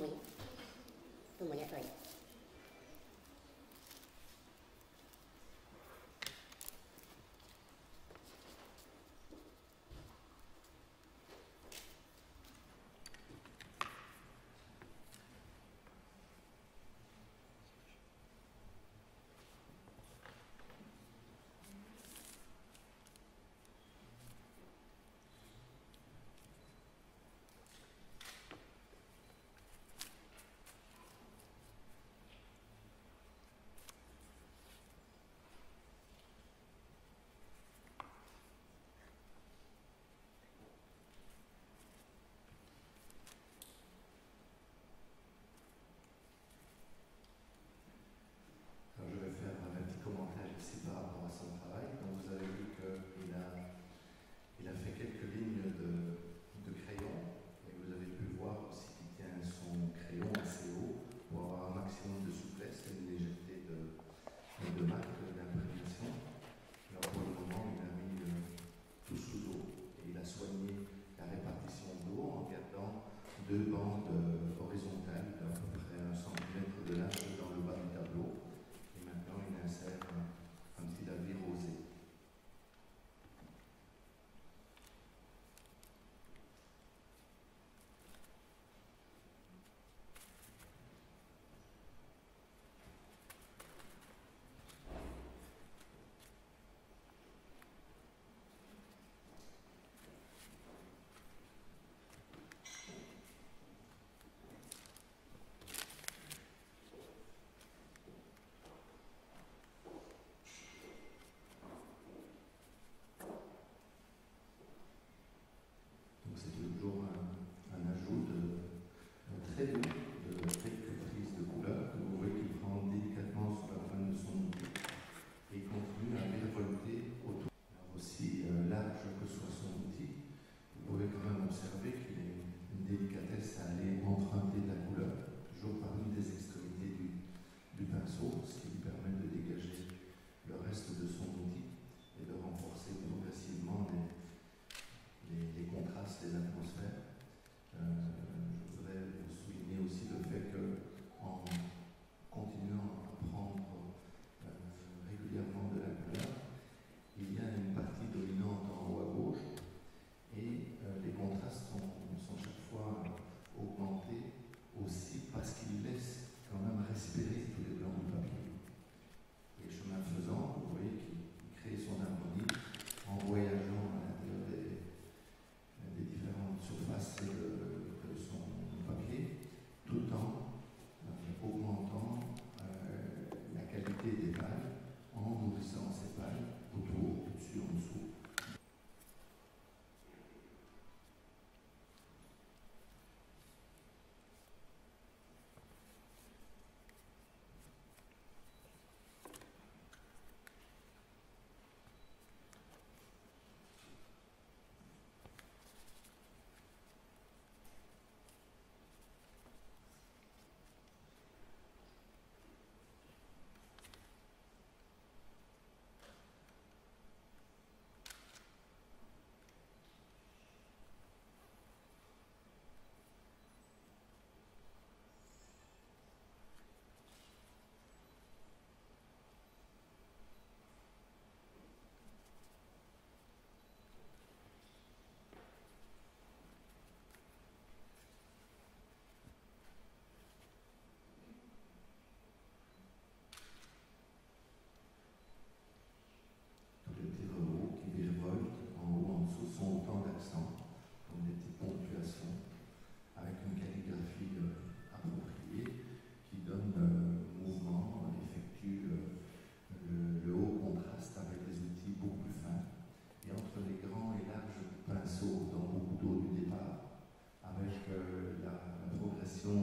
没，都没人做 soigné la répartition d'eau en gardant deux bandes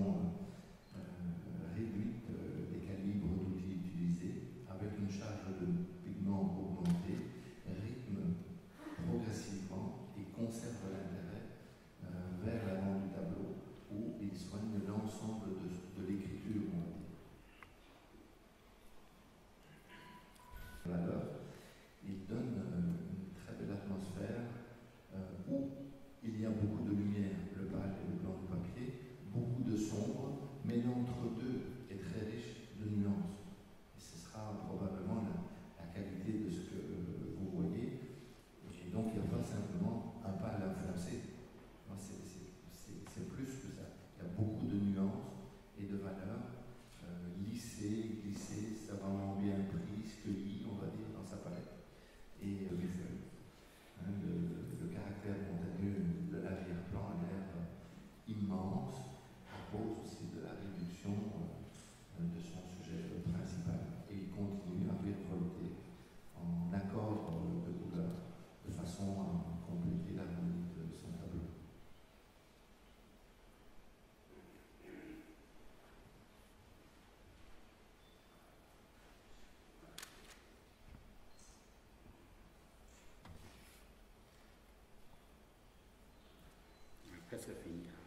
one. Cascafinha.